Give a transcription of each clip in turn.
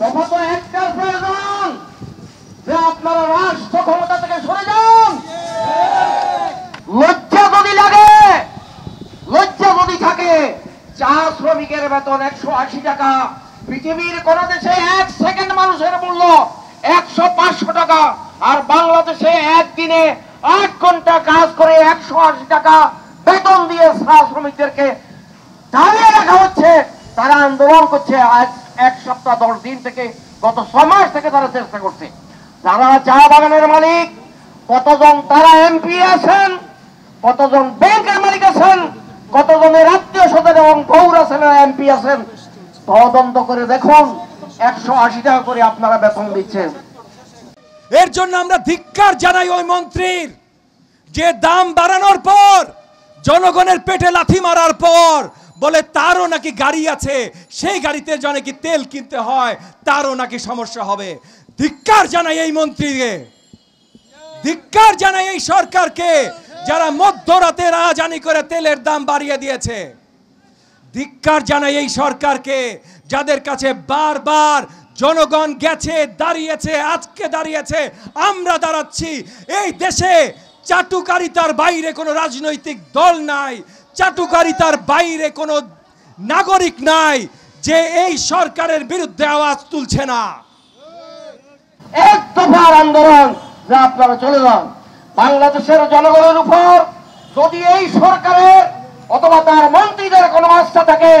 তখন তো একটার প্রয়োজন যে আপনারা রাষ্ট্র ক্ষমতা থেকে সরে যান। লজ্জা যদি লাগে, লজ্জা যদি থাকে, চা শ্রমিকের বেতন একশো আশি টাকা, পৃথিবীর কোন দেশে এক সেকেন্ড মানুষের মূল্য একশো পাঁচশো টাকা, আর বাংলাদেশে একদিনে আট ঘণ্টা কাজ করে একশো আশি টাকা বেতন দিয়ে চা শ্রমিকদেরকে দাঁড়িয়ে রাখা হচ্ছে। তারা আন্দোলন করছে আজ। এক সপ্তাহ, দশ দিন থেকে, গত ছ মাস থেকে তারা চেষ্টা করছে। যারা চা বাগানের মালিক, কতজন তারা এমপি আছেন, কতজন ব্যাংকের মালিক আছেন, কতজনের আত্মীয় স্বজন এবং পৌর আছেন এমপি আছেন, তদন্ত করে দেখুন, একশো আশি টাকা করে আপনারা বেতন দিচ্ছেন। এর জন্য আমরা ধিক্কার জানাই ওই মন্ত্রীর, যে দাম বাড়ানোর পর, জনগণের পেটে লাথি মারার পর বলে, তারও নাকি গাড়ি আছে, সেই গাড়িতে জনে কি তেল কিনতে হয়, তারও নাকি সমস্যা হবে। ধিক্কার জানাই এই মন্ত্রীকে। ধিক্কার জানাই এই সরকারকে, যারা মধ্যরাতে রাজানি করে তেলের দাম বাড়িয়ে দিয়েছে। ধিক্কার জানাই এই সরকারকে, যাদের কাছে বারবার জনগণ গেছে, দাঁড়িয়েছে, আজকে দাঁড়িয়েছে, আমরা দাঁড়াচ্ছি। এই দেশে চাটুকারিতার বাইরে কোনো রাজনৈতিক দল নাই। চাটুকারিতার বাইরে কোনো নাগরিক নাই যে এই সরকারের বিরুদ্ধে আওয়াজ তুলছে না। এক দফার আন্দোলন যা আপনারা চলে যান। বাংলাদেশের জনগণের উপর যদি এই সরকারের অথবা তার মন্ত্রীদের কোনো আস্থা থাকে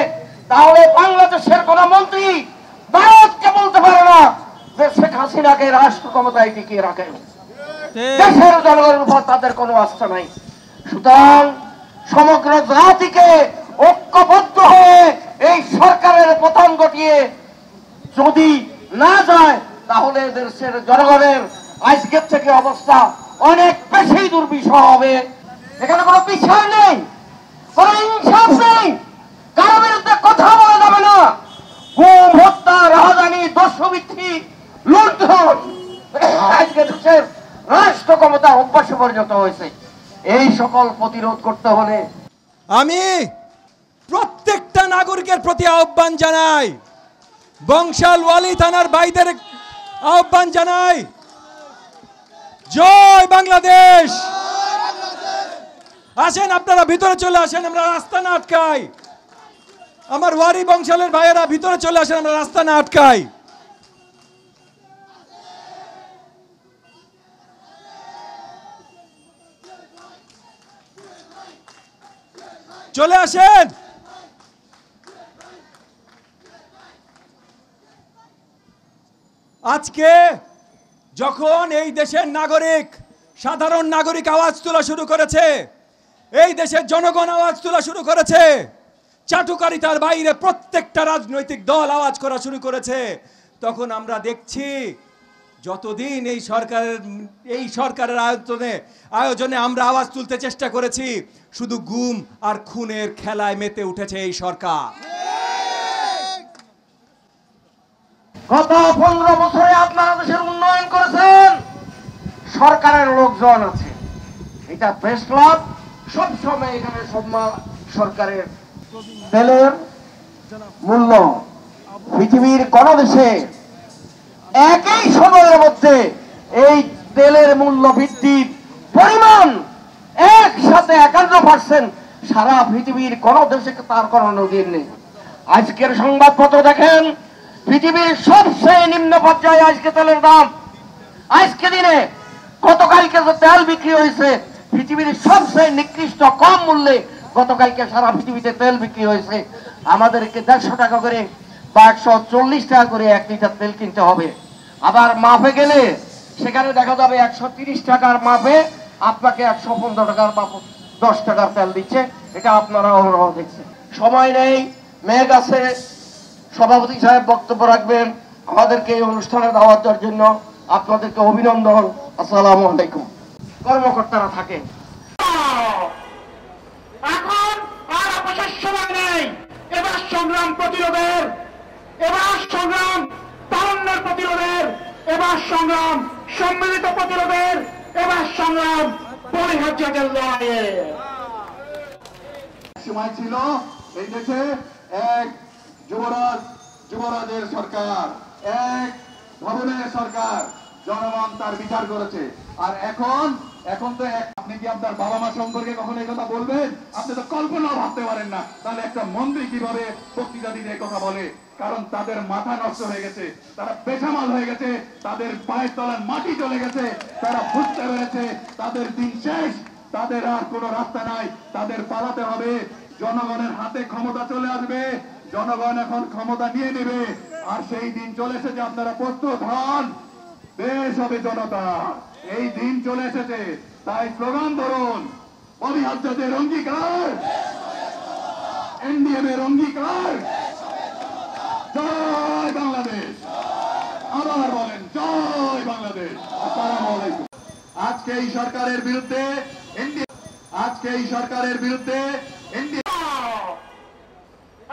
তাহলে বাংলাদেশের কোন মন্ত্রী ভারতকে বলতে পারে না যে শেখ হাসিনাকে রাষ্ট্র ক্ষমতায় টিকিয়ে রাখেন। দেশের জনগণের উপর তাদের কোনো আস্থা নাই। সুতরাং সমগ্র জাতিকে ঐক্যবদ্ধ হয়ে এই সরকারের পতন ঘটিয়ে যদি না যায়, তাহলে দেশের জনগণের আজকের থেকে অবস্থা অনেক বেশি দুর্বিষহ হবে। এখানে কোনো বিচার নেই, কোনো ইনসাফ নেই, কারও বিরুদ্ধে কথা বলা যাবে না। গুম, হত্যা রাজধানী দস্যবৃত্তি, লুণ্ঠন, আজকে দেশের রাষ্ট্র ক্ষমতা অভ্যাসে পরিণত হয়েছে। এই সকল প্রতিরোধ করতে হলে আমি প্রত্যেকটা নাগরিকের প্রতি আহ্বান জানাই, বংশাল ওয়ালি থানার ভাইদের আহ্বান জানাই। জয় বাংলাদেশ! আসেন, আপনারা ভিতরে চলে আসেন, আমরা রাস্তা না আটকাই। আমার ওয়ারি বংশালের ভাইয়েরা ভিতরে চলে আসেন, আমরা রাস্তা না আটকাই। চলে আসেন। আজকে যখন এই দেশের নাগরিক, সাধারণ নাগরিক আওয়াজ তোলা শুরু করেছে, এই দেশের জনগণ আওয়াজ তোলা শুরু করেছে, চাটুকারিতার বাইরে প্রত্যেকটা রাজনৈতিক দল আওয়াজ করা শুরু করেছে, তখন আমরা দেখছি যতদিন এই সরকারের এই সরকারের আয়োজনে আয়োজনে আমরা আওয়াজ তুলতে চেষ্টা করেছি, শুধু গুম আর খুনের খেলায় মেতে উঠেছে এই সরকার। গত পনেরো বছরে আপনারা দেশের উন্নয়ন করেছেন, সরকারের লোকজন আছে। এটা প্রেস ক্লাব সবসময় এখানে সম্মান সরকারের তেলের মূল্য। পৃথিবীর কোন দেশে একই সময়ের সারা পৃথিবীর কোন দেশে তার কোনো নদীর নেই। আজকের সংবাদপত্র দেখেন, পৃথিবীর সবচেয়ে নিম্ন পর্যায়ে আজকে তেলের দাম। আজকে দিনে গতকালকে যে তেল বিক্রি হয়েছে, পৃথিবীর সবচেয়ে নিকৃষ্ট কম মূল্যে গতকালকে সারা পৃথিবীতে তেল বিক্রি হয়েছে। আমাদেরকে দেড়শো টাকা করে বা একশো চল্লিশ টাকা করে এক লিটার তেল কিনতে হবে। আবার মাপে গেলে সেখানে দেখা যাবে একশো টাকার মাপে আপনাকে একশো পনেরো টাকার বা দশ টাকার তেল দিচ্ছে। এটা আপনারা অহরহ দেখছেন। সময় নেই, মেঘ আছে, সভাপতি সাহেব বক্তব্য রাখবেন। আমাদেরকে এই অনুষ্ঠানে দাওয়াত দেওয়ার জন্য আপনাদেরকে অভিনন্দন। আসসালামু আলাইকুম। কর্মকর্তারা থাকেন। এখন আর অবসর সময় নেই। এবার সংগ্রাম প্রতিরোধের, এবার সংগ্রাম তারুণ্যের প্রতিরোধের, এবার সংগ্রাম সম্মিলিত প্রতিরোধের, এবার সংগ্রাম পরিহার্যের লড়াইয়ের সময় ছিল। এই দেশে এক যুবরাজ, যুবরাজের সরকার, এক ভবনের সরকার জনগণ তার বিচার করেছে। আর এখন এখন তো আপনি কি আপনার বাবা মা সম্পর্কে কখনো এই কথা বলবেন? আপনি তো কল্পনাও ভাবতে পারেন না। তাহলে একটা মন্ত্রী কীভাবে বক্তৃতা দিতে কথা বলে? কারণ তাদের মাথা নষ্ট হয়ে গেছে, তারা বেসামাল হয়ে গেছে, তাদের পায়ের তলার মাটি চলে গেছে, তারা বুঝতে পেরেছে, তাদের দিন শেষ। তাদের আর কোনো রাস্তা নাই। তাদের পালাতে হবে। জনগণের হাতে ক্ষমতা চলে আসবে। জনগণ এখন ক্ষমতা নিয়ে নেবে। আর সেই দিন চলে এসেছে, আপনারা প্রস্তুত হন। দেশ হবে জনতা। এই দিন চলে এসেছে। তাই স্লোগান ধরুন। অবিহার্যদের অঙ্গীকার। এনডিএম এর অঙ্গীকার। জয় বাংলাদেশ। আবার বলেন, জয় বাংলাদেশ। আসসালামু আলাইকুম। আজকে এই সরকারের বিরুদ্ধে আজকে এই সরকারের বিরুদ্ধে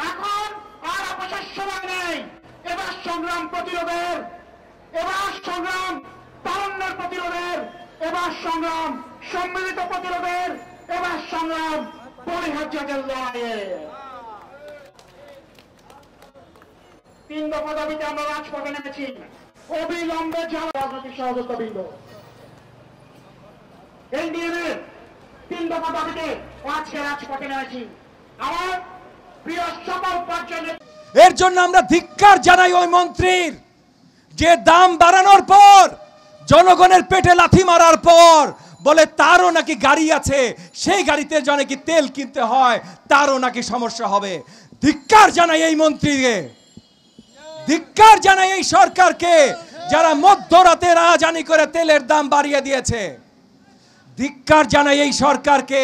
এখন আর অবসর সময় নেই। এবার সংগ্রাম প্রতিরোধের, এবার সংগ্রাম তারণ্যের প্রতিরোধের, এবার সংগ্রাম সম্মিলিত প্রতিরোধের, এবার সংগ্রাম দাবিতে আমরা রাজপথে নেমেছি। অবিলম্বে যারা রাজনৈতিক সহযোগিতা বৃন্দ তিন দফা দাবিতে আজকে রাজপথে নেমেছি। আমার প্রিয় সকল পর্যায়ে এর জন্য আমরা ধিক্কার জানাই ওই মন্ত্রীর, যে দাম বাড়ানোর পর, জনগণের পেটে লাথি মারার পর, বলে তারও নাকি গাড়ি আছে, সেই গাড়িতে জনে কি তেল কিনতে হয়, তারও নাকি সমস্যা হবে। ধিক্কার জানাই এই মন্ত্রীকে। ধিক্কার জানাই এই সরকারকে, যারা মধ্যরাতে রাজানি করে তেলের দাম বাড়িয়ে দিয়েছে। ধিক্কার জানাই এই সরকারকে,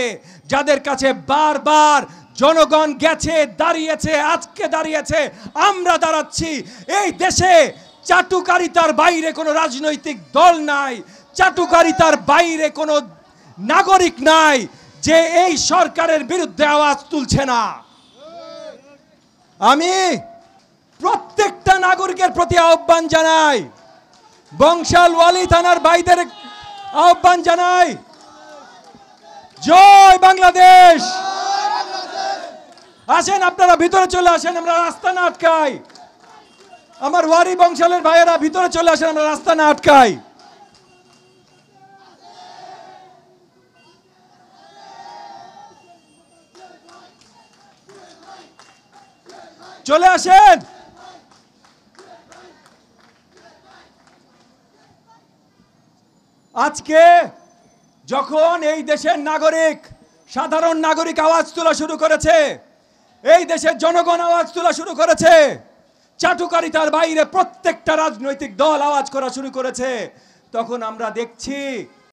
যাদের কাছে বারবার জনগণ গেছে, দাঁড়িয়েছে, আজকে দাঁড়িয়েছে, আমরা দাঁড়াচ্ছি। এই দেশে চাটুকারিতার বাইরে কোনো রাজনৈতিক দল নাই, চাটুকারিতার বাইরে কোনো নাগরিক নাই যে এই সরকারের বিরুদ্ধে আওয়াজ তুলছে না। আমি প্রত্যেকটা নাগরিকের প্রতি আহ্বান জানাই, বংশাল ওয়ালি থানার বাইদের আহ্বান জানাই। জয় বাংলাদেশ! আসেন, আপনারা ভিতরে চলে আসেন, আমরা রাস্তা না আটকাই। আমার ওয়ারি বংশালের ভাইয়েরা ভিতরে চলে আসেন, আমরা রাস্তা না আটকাই। চলে আসেন! আজকে যখন এই দেশের নাগরিক, সাধারণ নাগরিক আওয়াজ তোলা শুরু করেছে, এই দেশের জনগণ আওয়াজ তোলা শুরু করেছে, চাটুকারিতার বাইরে প্রত্যেকটা রাজনৈতিক দল আওয়াজ করা শুরু করেছে, তখন আমরা দেখছি